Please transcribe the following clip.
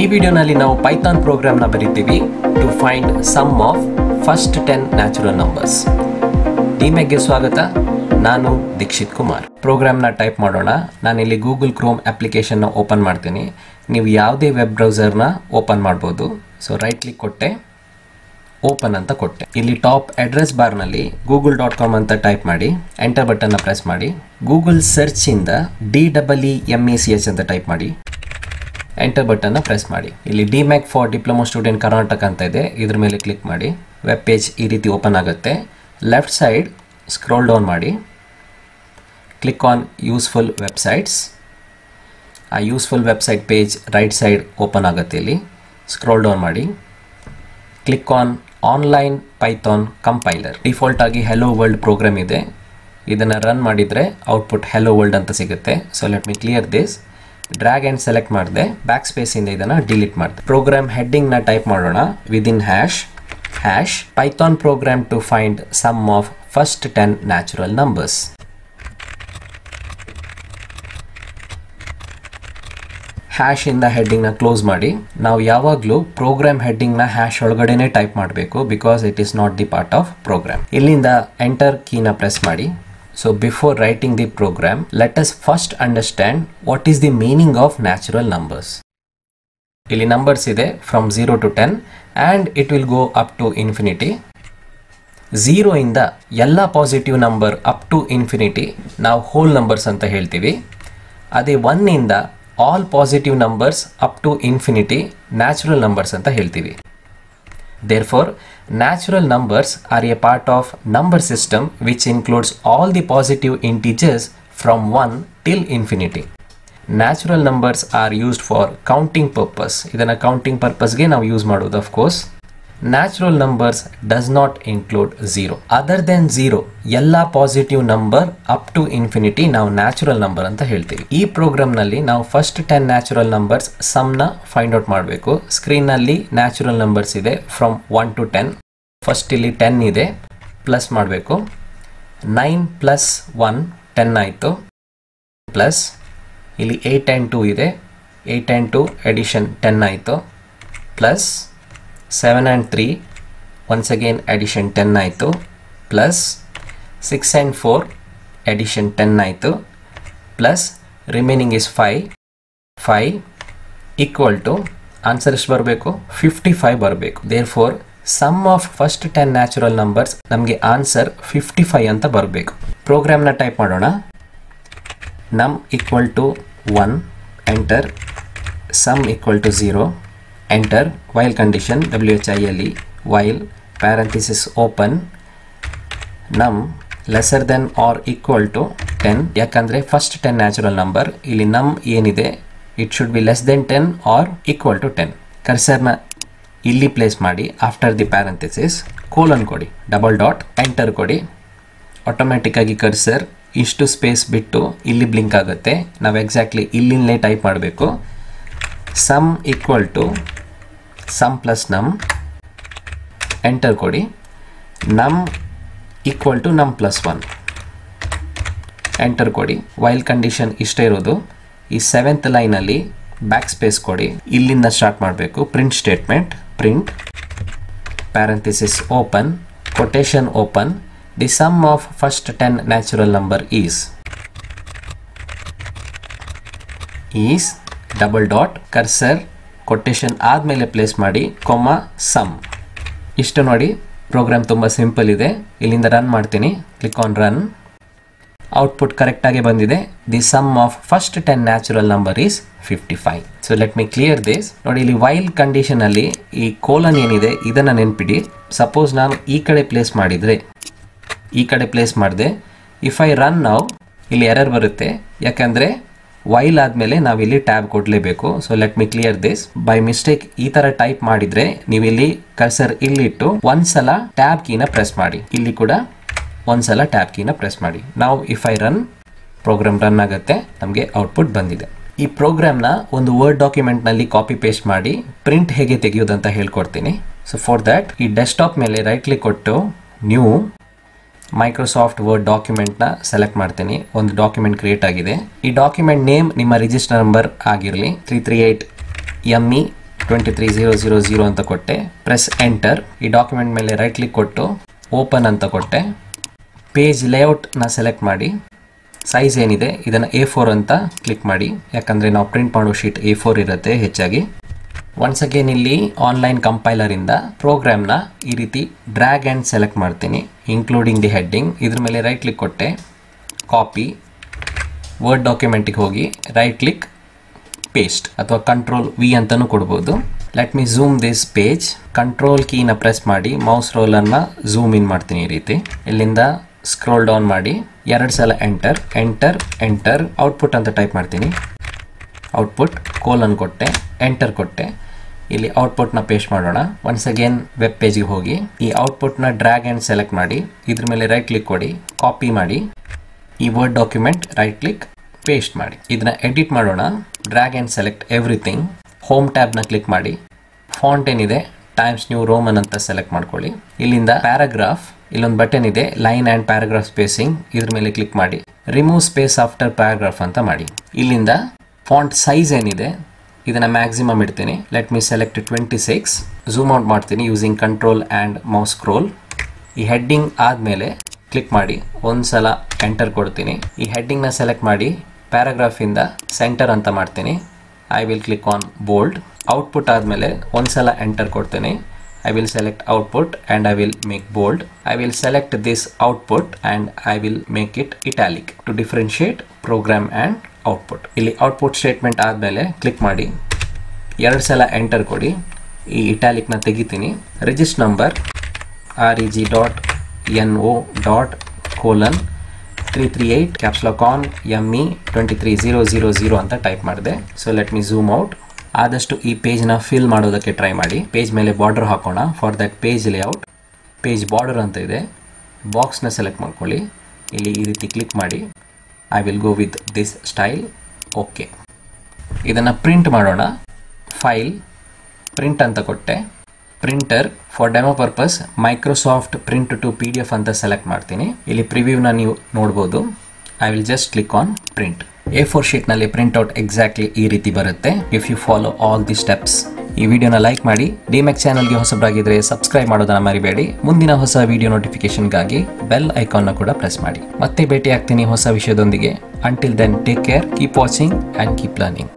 ಈ ವಿಡಿಯೋನಲ್ಲಿ ನಾವು ಪೈಥಾನ್ ಪ್ರೋಗ್ರಾಮ್ನ ಬರಿತೀವಿ. To find sum of first ten natural numbers ಡಿಮ್ಯಾಗ್ಗೆ ಸ್ವಾಗತ. ನಾನು ದೀಕ್ಷಿತ್ ಕುಮಾರ್. ಪ್ರೋಗ್ರಾಮ್ನ ಟೈಪ್ ಮಾಡೋಣ. ನಾನಿಲ್ಲಿ ಗೂಗಲ್ ಕ್ರೋಮ್ ಅಪ್ಲಿಕೇಶನ್ನ ಓಪನ್ ಮಾಡ್ತೀನಿ. ನೀವು ಯಾವುದೇ ವೆಬ್ ಬ್ರೌಸರ್ನ ಓಪನ್ ಮಾಡ್ಬೋದು. ಸೊ ರೈಟ್ ಕ್ಲಿಕ್ ಕೊಟ್ಟೆ. ಓಪನ್ ಅಂತ ಕೊಟ್ಟೆ. ಇಲ್ಲಿ ಟಾಪ್ ಅಡ್ರೆಸ್ ಬಾರ್ನಲ್ಲಿ ಗೂಗಲ್ ಡಾಟ್ ಕಾಮ್ ಅಂತ ಟೈಪ್ ಮಾಡಿ. ಎಂಟರ್ ಬಟನ್ನ ಪ್ರೆಸ್ ಮಾಡಿ. Google ಸರ್ಚಿಂದ D double E M E C H ಅಂತ ಟೈಪ್ ಮಾಡಿ. ಎಂಟರ್ ಬಟನ್ನ ಪ್ರೆಸ್ ಮಾಡಿ. ಇಲ್ಲಿ D Mac for diploma student Karnataka ಅಂತ ಇದೆ. ಇದ್ರ ಮೇಲೆ ಕ್ಲಿಕ್ ಮಾಡಿ. ವೆಬ್ ಪೇಜ್ ಈ ರೀತಿ ಓಪನ್ ಆಗುತ್ತೆ. ಲೆಫ್ಟ್ ಸೈಡ್ ಸ್ಕ್ರೋಲ್ ಡೌನ್ ಮಾಡಿ. ಕ್ಲಿಕ್ ಆನ್ ಯೂಸ್ಫುಲ್ ವೆಬ್ಸೈಟ್ಸ್ ಆ useful website page right side open ಆಗುತ್ತೆ ಇಲ್ಲಿ. ಸ್ಕ್ರೋಲ್ ಡೌನ್ ಮಾಡಿ. Click on online Python compiler default ಆಗಿ ಹೆಲೋ ವರ್ಲ್ಡ್ ಪ್ರೋಗ್ರಾಮ್ ಇದೆ. ಇದನ್ನು ರನ್ ಮಾಡಿದರೆ ಔಟ್ಪುಟ್ ಹೆಲೋ ವರ್ಲ್ಡ್ ಅಂತ ಸಿಗುತ್ತೆ. So let me clear this drag and select ಮಾಡಿದೆ. ಬ್ಯಾಕ್ ಸ್ಪೇಸಿಂದ ಇದನ್ನು ಡಿಲೀಟ್ ಮಾಡಿದೆ. ಪ್ರೋಗ್ರಾಮ್ ಹೆಡ್ಡಿಂಗ್ನ ಟೈಪ್ ಮಾಡೋಣ. Within hash hash Python program to find sum of first ten natural numbers hash ಇಂದ ಹೆಡ್ಡಿಂಗ್ನ ಕ್ಲೋಸ್ ಮಾಡಿ. ನಾವು ಯಾವಾಗಲೂ ಪ್ರೋಗ್ರಾಮ್ ಹೆಡ್ಡಿಂಗ್ನ ಹ್ಯಾಶ್ ಒಳಗಡೆನೆ ಟೈಪ್ ಮಾಡಬೇಕು because it is not the part of program ಇಲ್ಲಿಂದ ಎಂಟರ್ ಕೀನ ಪ್ರೆಸ್ ಮಾಡಿ. So before writing the program let us first understand what is the meaning of natural numbers ಇಲ್ಲಿ ನಂಬರ್ಸ್ ಇದೆ from zero to ten and it will go up to infinity zero ಇಂದ ಎಲ್ಲ positive number up to infinity ನಾವು whole numbers ಅಂತ ಹೇಳ್ತೀವಿ. ಅದೇ ಒನ್ನಿಂದ all positive numbers up to infinity natural numbers ಅಂತ ಹೇಳ್ತೀವಿ. there for natural numbers are a part of number system which includes all the positive integers from one till infinity natural numbers are used for counting purpose ಇದನ್ನು counting ಪರ್ಪಸ್ಗೆ ನಾವು use ಮಾಡೋದು of Natural numbers does not include zero other than zero ಎಲ್ಲ positive number up to infinity ನಾವು natural number ಅಂತ ಹೇಳ್ತೀವಿ. ಈ ಪ್ರೋಗ್ರಾಮ್ನಲ್ಲಿ ನಾವು ಫಸ್ಟ್ ಟೆನ್ ನ್ಯಾಚುರಲ್ ನಂಬರ್ಸ್ ಸಮ್ನ ಫೈಂಡ್ ಔಟ್ ಮಾಡಬೇಕು. ಸ್ಕ್ರೀನ್ನಲ್ಲಿ ನ್ಯಾಚುರಲ್ ನಂಬರ್ಸ್ ಇದೆ from one to ten first ಇಲ್ಲಿ ಟೆನ್ ಇದೆ ಪ್ಲಸ್ ಮಾಡಬೇಕು. ನೈನ್ ಪ್ಲಸ್ ಒನ್ ಟೆನ್ ಆಯಿತು. ಪ್ಲಸ್ ಇಲ್ಲಿ ಏಟ್ ಆ್ಯಂಡ್ ಟೂ ಇದೆ. Eight and two addition ten ಆಯಿತು. Plus seven and three once again addition ten ಆಯಿತು. Plus six and four addition ten ಆಯಿತು. Plus remaining is five five equal to answer ಎಷ್ಟು ಬರಬೇಕು? Fifty five ಬರಬೇಕು. Therefore sum of first ten natural numbers ನಮಗೆ answer fifty five ಅಂತ ಬರಬೇಕು. ಪ್ರೋಗ್ರಾಮ್ನ type ಮಾಡೋಣ. Num equal to one enter sum equal to zero enter while condition W H I L E while parenthesis open num lesser than or equal to ten ಯಾಕಂದರೆ first ten natural number ಇಲ್ಲಿ num ಏನಿದೆ? It should be less than ten or equal to ten ಕರ್ಸರ್ನ ಇಲ್ಲಿ place ಮಾಡಿ after the parenthesis colon ಕೊಡಿ. Double dot enter ಕೊಡಿ. ಆಟೋಮ್ಯಾಟಿಕ್ಕಾಗಿ cursor ಇಷ್ಟು space ಬಿಟ್ಟು ಇಲ್ಲಿ ಬ್ಲಿಂಕ್ ಆಗುತ್ತೆ. ನಾವು ಎಕ್ಸಾಕ್ಟ್ಲಿ ಇಲ್ಲಿಂದಲೇ ಟೈಪ್ ಮಾಡಬೇಕು. Sum equal to sum plus num, enter ಕೊಡಿ. Num equal to num plus one. Enter ಕೊಡಿ. ವೈಲ್ ಕಂಡೀಷನ್ ಇಷ್ಟೇ ಇರೋದು. ಈ ಸೆವೆಂತ್ ಲೈನಲ್ಲಿ ಬ್ಯಾಕ್ ಸ್ಪೇಸ್ ಕೊಡಿ. ಇಲ್ಲಿಂದ ಸ್ಟಾರ್ಟ್ ಮಾಡಬೇಕು. Print statement. Print. Parenthesis open. Quotation open. The sum of first ten natural number is. Is double dot cursor quotation ಆದಮೇಲೆ place ಮಾಡಿ ಕೊಮ್ಮ ಸಮ್ ಇಷ್ಟು ನೋಡಿ ಪ್ರೋಗ್ರಾಮ್ ತುಂಬ ಸಿಂಪಲ್ ಇದೆ. ಇಲ್ಲಿಂದ ರನ್ ಮಾಡ್ತೀನಿ. ಕ್ಲಿಕ್ ಆನ್ ರನ್ ಔಟ್ಪುಟ್ ಕರೆಕ್ಟಾಗಿ ಬಂದಿದೆ. The sum of first ten natural number is fifty five so let me clear this ನೋಡಿ, ಇಲ್ಲಿ ವೈಲ್ ಕಂಡೀಷನಲ್ಲಿ ಈ ಕೋಲನ್ ಏನಿದೆ, ಇದನ್ನು ನೆನ್ಪಿಡಿ. ಸಪೋಸ್ ನಾನು ಈ ಕಡೆ ಪ್ಲೇಸ್ ಮಾಡಿದರೆ, ಈ ಕಡೆ ಪ್ಲೇಸ್ ಮಾಡಿದೆ. ಇಫ್ ಐ ರನ್ ನಾವು ಇಲ್ಲಿ ಎರರ್ ಬರುತ್ತೆ. ಯಾಕಂದರೆ ವೈಲ್ ಆದಮೇಲೆ ನಾವಿಲ್ಲಿ ಟ್ಯಾಬ್ ಕೊಡಲೇಬೇಕು. So let me clear this by mistake ಈ ತರ ಟೈಪ್ ಮಾಡಿದ್ರೆ ಇಲ್ಲಿ ಕರ್ಸರ್ ಇಲ್ಲಿಟ್ಟು ಒಂದ್ಸಲ ಟ್ಯಾಬ್ ಕೀನ ಪ್ರೆಸ್ ಮಾಡಿ. ಇಲ್ಲಿ ಕೂಡ ಒಂದ್ಸಲ ಟ್ಯಾಬ್ ಕೀನ ಪ್ರೆಸ್ ಮಾಡಿ. ನಾವು if I run program run ಆಗುತ್ತೆ. ನಮಗೆ ಔಟ್ಪುಟ್ ಬಂದಿದೆ. ಈ ಪ್ರೋಗ್ರಾಮ್ನ ಒಂದು ವರ್ಡ್ ಡಾಕ್ಯುಮೆಂಟ್ನಲ್ಲಿ ಕಾಪಿ ಪೇಸ್ಟ್ ಮಾಡಿ ಪ್ರಿಂಟ್ ಹೇಗೆ ತೆಗೆಯೋದಂತ ಹೇಳ್ಕೊಡ್ತೀನಿ. ಸೊ ಫಾರ್ ದ್ಯಾಟ್ ಈ ಡೆಸ್ಕ್ಟಾಪ್ ಮೇಲೆ ರೈಟ್ ಕ್ಲಿಕ್ ಕೊಟ್ಟು ನ್ಯೂ ಮೈಕ್ರೋಸಾಫ್ಟ್ ವರ್ಡ್ ಡಾಕ್ಯುಮೆಂಟ್ನ ಸೆಲೆಕ್ಟ್ ಮಾಡ್ತೀನಿ. ಒಂದು ಡಾಕ್ಯುಮೆಂಟ್ ಕ್ರಿಯೇಟ್ ಆಗಿದೆ. ಈ ಡಾಕ್ಯುಮೆಂಟ್ ನೇಮ್ ನಿಮ್ಮ ರಿಜಿಸ್ಟರ್ ನಂಬರ್ ಆಗಿರಲಿ three three eight M E twenty three zero zero zero ಅಂತ ಕೊಟ್ಟೆ. ಪ್ರೆಸ್ ಎಂಟರ್ ಈ ಡಾಕ್ಯುಮೆಂಟ್ ಮೇಲೆ ರೈಟ್ ಕ್ಲಿಕ್ ಕೊಟ್ಟು ಓಪನ್ ಅಂತ ಕೊಟ್ಟೆ. ಪೇಜ್ ಲೇಔಟ್ನ ಸೆಲೆಕ್ಟ್ ಮಾಡಿ. ಸೈಜ್ ಏನಿದೆ? ಇದನ್ನು ಎ ಫೋರ್ ಅಂತ ಕ್ಲಿಕ್ ಮಾಡಿ. ಯಾಕಂದರೆ ನಾವು ಪ್ರಿಂಟ್ ಮಾಡೋ ಶೀಟ್ ಎ ಫೋರ್ ಇರುತ್ತೆ ಹೆಚ್ಚಾಗಿ. ಒನ್ಸ್ ಅಗೇನ್ ಇಲ್ಲಿ ಆನ್ಲೈನ್ ಕಂಪೈಲರಿಂದ ಪ್ರೋಗ್ರಾಮ್ನ ಈ ರೀತಿ ಡ್ರ್ಯಾಗ್ ಆ್ಯಂಡ್ ಸೆಲೆಕ್ಟ್ ಮಾಡ್ತೀನಿ ಇನ್ಕ್ಲೂಡಿಂಗ್ ದಿ ಹೆಡ್ಡಿಂಗ್ ಇದ್ರ ಮೇಲೆ ರೈಟ್ ಕ್ಲಿಕ್ ಕೊಟ್ಟೆ ಕಾಪಿ ವರ್ಡ್ ಡಾಕ್ಯುಮೆಂಟಿಗೆ ಹೋಗಿ ರೈಟ್ ಕ್ಲಿಕ್ ಪೇಸ್ಟ್ ಅಥವಾ ಕಂಟ್ರೋಲ್ ವಿ ಅಂತಲೂ ಕೊಡ್ಬೋದು. Let me zoom this page control ಕೀನ press ಮಾಡಿ ಮೌಸ್ ರೋಲನ್ನು ಝೂಮ್ ಇನ್ ಮಾಡ್ತೀನಿ ಈ ರೀತಿ. ಇಲ್ಲಿಂದ ಸ್ಕ್ರೋಲ್ ಡೌನ್ ಮಾಡಿ, ಎರಡು ಸಲ ಎಂಟರ್ ಎಂಟರ್ ಎಂಟರ್ ಔಟ್ಪುಟ್ ಅಂತ ಟೈಪ್ ಮಾಡ್ತೀನಿ. ಔಟ್ಪುಟ್ ಕೋಲನ್ ಕೊಟ್ಟೆ ಎಂಟರ್ ಕೊಟ್ಟೆ. ಇಲ್ಲಿ ಔಟ್ಪುಟ್ನ ಪೇಸ್ಟ್ ಮಾಡೋಣ. ಒನ್ಸ್ ಅಗೇನ್ ವೆಬ್ ಪೇಜ್ಗೆ ಹೋಗಿ. ಈ ಔಟ್ಪುಟ್ನ ಡ್ರ್ಯಾಗ್ ಆ್ಯಂಡ್ ಸೆಲೆಕ್ಟ್ ಮಾಡಿ. ಇದ್ರ ಮೇಲೆ ರೈಟ್ ಕ್ಲಿಕ್ ಕೊಡಿ. ಕಾಪಿ ಮಾಡಿ. ಈ word document right click paste ಮಾಡಿ. ಇದನ್ನ ಎಡಿಟ್ ಮಾಡೋಣ. Drag and select everything home ಟ್ಯಾಬ್ನ click ಮಾಡಿ. ಫಾಂಟ್ ಏನಿದೆ? ಟೈಮ್ಸ್ ನ್ಯೂ ರೋಮನ್ ಅಂತ ಸೆಲೆಕ್ಟ್ ಮಾಡ್ಕೊಳ್ಳಿ. ಇಲ್ಲಿಂದ ಪ್ಯಾರಾಗ್ರಾಫ್ ಇಲ್ಲೊಂದು ಬಟನ್ ಇದೆ. ಲೈನ್ ಆ್ಯಂಡ್ ಪ್ಯಾರಾಗ್ರಾಫ್ ಸ್ಪೇಸಿಂಗ್ ಇದ್ರ ಮೇಲೆ ಕ್ಲಿಕ್ ಮಾಡಿ. ರಿಮೂವ್ ಸ್ಪೇಸ್ ಆಫ್ಟರ್ ಪ್ಯಾರಾಗ್ರಾಫ್ ಅಂತ ಮಾಡಿ. ಇಲ್ಲಿಂದ ಫಾಂಟ್ ಸೈಜ್ ಏನಿದೆ, ಇದನ್ನು ಮ್ಯಾಕ್ಸಿಮಮ್ ಇಡ್ತೀನಿ. Let me select twenty six zoom out ಮಾಡ್ತೀನಿ using control and mouse scroll ಈ ಹೆಡ್ಡಿಂಗ್ ಆದಮೇಲೆ ಕ್ಲಿಕ್ ಮಾಡಿ ಒಂದು ಸಲ ಎಂಟರ್ ಕೊಡ್ತೀನಿ. ಈ ಹೆಡ್ಡಿಂಗ್ನ ಸೆಲೆಕ್ಟ್ ಮಾಡಿ ಪ್ಯಾರಾಗ್ರಾಫಿಂದ ಸೆಂಟರ್ ಅಂತ ಮಾಡ್ತೀನಿ. I will click on bold output ಆದಮೇಲೆ ಒಂದು ಸಲ ಎಂಟರ್ ಕೊಡ್ತೀನಿ. I will select output and I will make bold I will select this output and I will make it italic to differentiate program and output. ಇಲ್ಲಿ output statement ಆದಮೇಲೆ click ಮಾಡಿ. ಎರಡು ಸಲ enter ಕೊಡಿ. ಈ ಇಟ್ಯಾಲಿಕ್ನ ತೆಗಿತೀನಿ. Register number R E G dot N O dot colon three three eight caps lock on M E twenty three zero zero zero ಅಂತ ಟೈಪ್ ಮಾಡಿದೆ. So let me zoom out ಆದಷ್ಟು ಈ ಪೇಜ್ನ ಫಿಲ್ ಮಾಡೋದಕ್ಕೆ ಟ್ರೈ ಮಾಡಿ. Page ಮೇಲೆ border ಹಾಕೋಣ. For that page layout page border ಅಂತ ಇದೆ. ಬಾಕ್ಸ್ನ ಸೆಲೆಕ್ಟ್ ಮಾಡ್ಕೊಳ್ಳಿ. ಇಲ್ಲಿ ಈ ರೀತಿ ಕ್ಲಿಕ್ ಮಾಡಿ. I will go with this style okay ಇದನ್ನು ಪ್ರಿಂಟ್ ಮಾಡೋಣ. ಫೈಲ್ ಪ್ರಿಂಟ್ ಅಂತ ಕೊಟ್ಟೆ. Printer for demo purpose Microsoft print to P D F ಅಂತ ಸೆಲೆಕ್ಟ್ ಮಾಡ್ತೀನಿ. ಇಲ್ಲಿ ಪ್ರಿವ್ಯೂನ ನೀವು ನೋಡ್ಬೋದು. I will just click on print A four ಶೀಟ್ನಲ್ಲಿ ಪ್ರಿಂಟ್ಔಟ್ ಎಕ್ಸಾಕ್ಟ್ಲಿ ಈ ರೀತಿ ಬರುತ್ತೆ. If you follow all the steps ಈ ವಿಡಿಯೋನ ಲೈಕ್ ಮಾಡಿ ಡಿಮ್ಯಾಕ್ ಚಾನಲ್ಗೆ ಹೊಸಬರಾಗಿದ್ದರೆ ಸಬ್ಸ್ಕ್ರೈಬ್ ಮಾಡೋದನ್ನ ಮರಿಬೇಡಿ. ಮುಂದಿನ ಹೊಸ ವಿಡಿಯೋ ನೋಟಿಫಿಕೇಶನ್ಗಾಗಿ ಬೆಲ್ ಐಕಾನ್ನ ಕೂಡ ಪ್ರೆಸ್ ಮಾಡಿ. ಮತ್ತೆ ಭೇಟಿ ಆಗ್ತೀನಿ ಹೊಸ ವಿಷಯದೊಂದಿಗೆ. Until then take care keep watching and keep learning